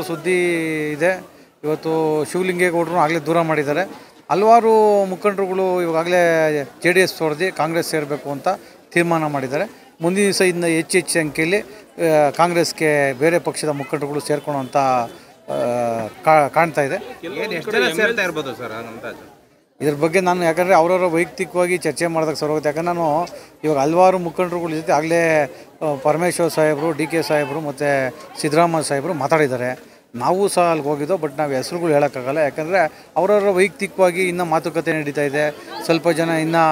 ಸುದ್ದಿ ಇದೆ. ಇವತ್ತು ಶಿವಲಿಂಗೇಗೌಡರು ಆಗಲೇ ದೂರ ಮಾಡಿದ್ದಾರೆ. ಹಲವಾರು ಮುಖಂಡರುಗಳು ಇವಾಗಲೇ ಜೆ ಡಿ ಎಸ್ ತೊಡೆದು ಕಾಂಗ್ರೆಸ್ ಸೇರಬೇಕು ಅಂತ ತೀರ್ಮಾನ ಮಾಡಿದ್ದಾರೆ. ಮುಂದಿನ ದಿವಸ ಇನ್ನು ಹೆಚ್ಚು ಹೆಚ್ಚು ಸಂಖ್ಯೆಯಲ್ಲಿ ಕಾಂಗ್ರೆಸ್ಗೆ ಬೇರೆ ಪಕ್ಷದ ಮುಖಂಡರುಗಳು ಸೇರ್ಕೊಳ್ಳೋ ಅಂತ ಕಾಣ್ತಾ ಇದೆ. ಇದ್ರ ಬಗ್ಗೆ ನಾನು ಯಾಕಂದರೆ ಅವರವರ ವೈಯಕ್ತಿಕವಾಗಿ ಚರ್ಚೆ ಮಾಡಿದಾಗ ಸರೋಗುತ್ತೆ ಯಾಕಂದ್ರೆ ನಾನು ಇವಾಗ ಹಲವಾರು ಮುಖಂಡರುಗಳ ಜೊತೆ ಆಗಲೇ ಪರಮೇಶ್ವರ್ ಸಾಹೇಬರು ಡಿ ಕೆ ಸಾಹೇಬರು ಮತ್ತು ಸಿದ್ದರಾಮಯ್ಯ ಸಾಹೇಬರು ಮಾತಾಡಿದ್ದಾರೆ. ನಾವು ಸಹ ಅಲ್ಲಿಗೆ ಹೋಗಿದ್ದೋ, ಬಟ್ ನಾವು ಹೆಸರುಗಳು ಹೇಳೋಕ್ಕಾಗಲ್ಲ. ಯಾಕಂದರೆ ಅವರವರ ವೈಯಕ್ತಿಕವಾಗಿ ಇನ್ನೂ ಮಾತುಕತೆ ನಡೀತಾ ಇದೆ. ಸ್ವಲ್ಪ ಜನ ಇನ್ನೂ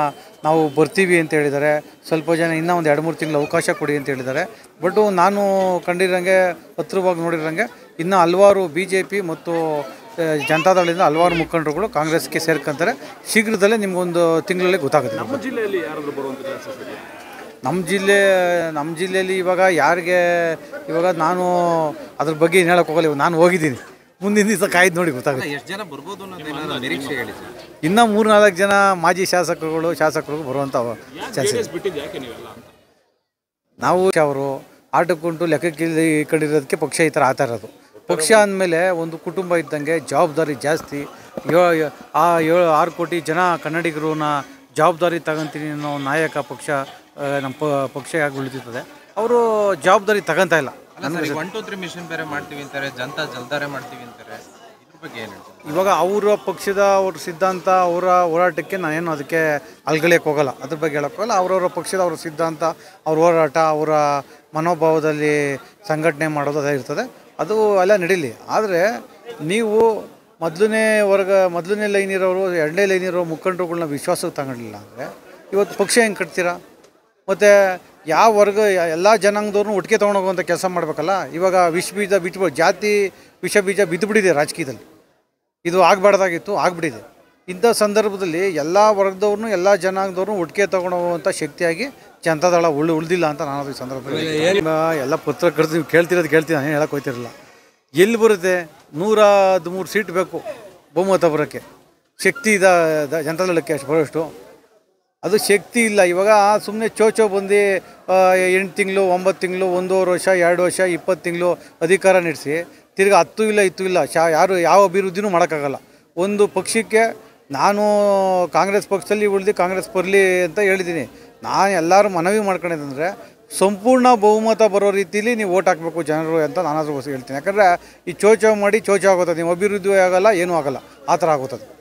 ನಾವು ಬರ್ತೀವಿ ಅಂತ ಹೇಳಿದ್ದಾರೆ. ಸ್ವಲ್ಪ ಜನ ಇನ್ನೂ ಒಂದು ಎರಡು ಮೂರು ತಿಂಗಳು ಅವಕಾಶ ಕೊಡಿ ಅಂತ ಹೇಳಿದ್ದಾರೆ. ಬಟ್ ನಾನು ಕಂಡಿರೋಂಗೆ ಹತ್ರವಾಗಿ ನೋಡಿರೋಂಗೆ ಇನ್ನೂ ಹಲವಾರು ಬಿ ಮತ್ತು ಜನತಾದಳದಿಂದ ಹಲವಾರು ಮುಖಂಡರುಗಳು ಕಾಂಗ್ರೆಸ್ಗೆ ಸೇರ್ಕೊಂತಾರೆ. ಶೀಘ್ರದಲ್ಲೇ ನಿಮ್ಗೊಂದು ತಿಂಗಳಲ್ಲಿ ಗೊತ್ತಾಗುತ್ತೆ ನಮ್ಮ ಜಿಲ್ಲೆಯಲ್ಲಿ ಯಾರಾದರೂ ಚಾನ್ಸಸ್ ನಮ್ಮ ಜಿಲ್ಲೆ ನಮ್ಮ ಜಿಲ್ಲೆಯಲ್ಲಿ ಇವಾಗ ಯಾರಿಗೆ ಇವಾಗ ನಾನು ಅದ್ರ ಬಗ್ಗೆ ಏನು ಹೇಳಕ್ಕೆ ಹೋಗಲ್ಲ ಇವಾಗ ನಾನು ಹೋಗಿದ್ದೀನಿ. ಮುಂದಿನ ದಿವಸ ಕಾಯ್ದು ನೋಡಿ ಗೊತ್ತಾಗುತ್ತೆ. ಎಷ್ಟು ಜನ ಬರ್ಬೋದು ನಿರೀಕ್ಷೆ ಹೇಳಿ ಇನ್ನೂ ಮೂರು ನಾಲ್ಕು ಜನ ಮಾಜಿ ಶಾಸಕರುಗಳು ಶಾಸಕರು ಬರುವಂಥ ಚಾನ್ಸ್ ಇದೆ. ಬಿಟ್ಟಿದ್ದು ಯಾಕೆ ಅಂತ? ನಾವು ಅವರು ಆಟಕ್ಕುಂಟು ಲೆಕ್ಕಕ್ಕಿಲ್ಲಿ ಕಂಡಿರೋದಕ್ಕೆ ಪಕ್ಷ ಈ ಥರ ಆತ ಇರೋದು. ಪಕ್ಷ ಅಂದಮೇಲೆ ಒಂದು ಕುಟುಂಬ ಇದ್ದಂಗೆ ಜವಾಬ್ದಾರಿ ಜಾಸ್ತಿ. ಆ ಏಳು ಆರು ಕೋಟಿ ಜನ ಕನ್ನಡಿಗರನ್ನ ಜವಾಬ್ದಾರಿ ತಗೊಂತೀನಿ ಅನ್ನೋ ನಾಯಕ ಪಕ್ಷ ನಮ್ಮ ಪ- ಪಕ್ಷ ಆಗಿ ಉಳಿತಿರ್ತದೆ ಅವರು ಜವಾಬ್ದಾರಿ ತಗೊಂತ ಇಲ್ಲ. ಒನ್ ಟು ತ್ರೀ ಮಿಷನ್ ಬೇರೆ ಮಾಡ್ತೀವಿ ಅಂತಾರೆ ಜನತಾ ಜಲ್ದಾರೆ ಮಾಡ್ತೀವಿ ಅಂತಾರೆ. ಇದ್ರ ಬಗ್ಗೆ ಏನು ಇವಾಗ ಅವರ ಪಕ್ಷದ ಅವ್ರ ಸಿದ್ಧಾಂತ ಅವರ ಹೋರಾಟಕ್ಕೆ ನಾನೇನು ಅದಕ್ಕೆ ಅಲ್ಗಳಿಯಕ್ಕೆ ಹೋಗಲ್ಲ. ಅದ್ರ ಬಗ್ಗೆ ಹೇಳಕ್ಕೆ ಅವರವರ ಅವ್ರವ್ರ ಪಕ್ಷದ ಅವ್ರ ಸಿದ್ಧಾಂತ ಅವ್ರ ಹೋರಾಟ ಅವರ ಮನೋಭಾವದಲ್ಲಿ ಸಂಘಟನೆ ಮಾಡೋದು ಅದೇ ಇರ್ತದೆ. ಅದು ಎಲ್ಲ ನಡೀಲಿ. ಆದರೆ ನೀವು ಮೊದಲನೇ ವರ್ಗ, ಮೊದಲನೇ ಲೈನ್ ಇರೋರು, ಎರಡನೇ ಲೈನ್ ಇರೋ ಮುಖಂಡರುಗಳನ್ನ ವಿಶ್ವಾಸಕ್ಕೆ ತಗೊಳ್ಳಿಲ್ಲ ಅಂದರೆ ಇವತ್ತು ಪಕ್ಷ ಹೆಂಗೆ ಕಟ್ತೀರಾ? ಮತ್ತು ಯಾವ ವರ್ಗ, ಎಲ್ಲ ಜನಾಂಗದವ್ರನ್ನೂ ಒಟ್ಟಿಗೆ ತೊಗೊಂಡೋಗುವಂಥ ಕೆಲಸ ಮಾಡಬೇಕಲ್ಲ? ಇವಾಗ ವಿಷ ಬೀಜ ಬಿಟ್ಟು ಜಾತಿ ವಿಷ ಬೀಜ ಬಿದ್ದುಬಿಟ್ಟಿದೆ ರಾಜಕೀಯದಲ್ಲಿ. ಇದು ಆಗಬಾರ್ದಾಗಿತ್ತು, ಆಗಿಬಿಟ್ಟಿದೆ. ಇಂಥ ಸಂದರ್ಭದಲ್ಲಿ ಎಲ್ಲ ವರ್ಗದವ್ರನ್ನೂ, ಎಲ್ಲ ಜನಾಂಗದವ್ರನ್ನೂ ಒಟ್ಟಿಗೆ ತೊಗೊಂಡೋಗುವಂಥ ಶಕ್ತಿಯಾಗಿ ಜನತಾದಳ ಉಳ್ಳು ಉಳಿದಿಲ್ಲ ಅಂತ ನಾನು ಈ ಸಂದರ್ಭದಲ್ಲಿ ಎಲ್ಲ ಪತ್ರಕರ್ತರು ನೀವು ಕೇಳ್ತಿರೋದು ಕೇಳ್ತೀನಿ ನಾನು ಹೇಳಕ್ಕೆ ಹೋಗ್ತಿರಲಿಲ್ಲ ಎಲ್ಲಿ ಬರುತ್ತೆ? ನೂರ ಹದಿಮೂರು ಸೀಟ್ ಬೇಕು ಬಹುಮತ ಬರೋಕ್ಕೆ ಶಕ್ತಿ ಇದ ಜನತಾದಳಕ್ಕೆ ಅಷ್ಟು ಬರೋಷ್ಟು ಅದು ಶಕ್ತಿ ಇಲ್ಲ. ಇವಾಗ ಸುಮ್ಮನೆ ಚೋಚೋ ಬಂದು ಎಂಟು ತಿಂಗಳು ಒಂಬತ್ತು ತಿಂಗಳು ಒಂದೂವರೆ ವರ್ಷ ಎರಡು ವರ್ಷ ಇಪ್ಪತ್ತು ತಿಂಗಳು ಅಧಿಕಾರ ನಡೆಸಿ ತಿರ್ಗಿ ಹತ್ತು ಇಲ್ಲ ಇತ್ತು ಇಲ್ಲ ಶಾ ಯಾರು ಯಾವ ಅಭಿವೃದ್ಧಿನೂ ಮಾಡೋಕ್ಕಾಗಲ್ಲ. ಒಂದು ಪಕ್ಷಕ್ಕೆ ನಾನು ಕಾಂಗ್ರೆಸ್ ಪಕ್ಷದಲ್ಲಿ ಉಳಿದು ಕಾಂಗ್ರೆಸ್ ಬರಲಿ ಅಂತ ಹೇಳಿದ್ದೀನಿ. ನಾನು ಎಲ್ಲರೂ ಮನವಿ ಮಾಡ್ಕೊಂಡಿದ್ದಂದರೆ ಸಂಪೂರ್ಣ ಬಹುಮತ ಬರೋ ರೀತಿಯಲ್ಲಿ ನೀವು ಓಟ್ ಹಾಕಬೇಕು ಜನರು ಅಂತ ನಾನು ನಾನಾದರೂ ಹೇಳ್ತೀನಿ. ಯಾಕಂದರೆ ಈ ಚೋಚೋ ಮಾಡಿ ಚೋಚೋ ಆಗುತ್ತೆ ನೀವು ಅಭಿವೃದ್ಧಿ ಆಗಲ್ಲ, ಏನೂ ಆಗಲ್ಲ. ಆ ಥರ ಆಗೋತದೆ.